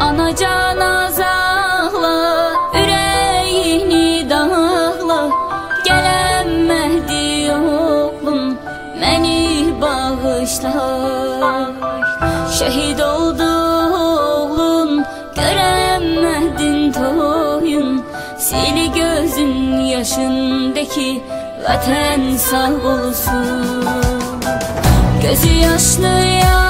Anacan azahla Ürəyini dağla. Gələm Məhdi oğlum Məni bağışla. Şəhid oldu oğlum Görəm Məhdin toyun. Sil gözün yaşındaki Vətən sağ olsun. Gözü yaşlı ya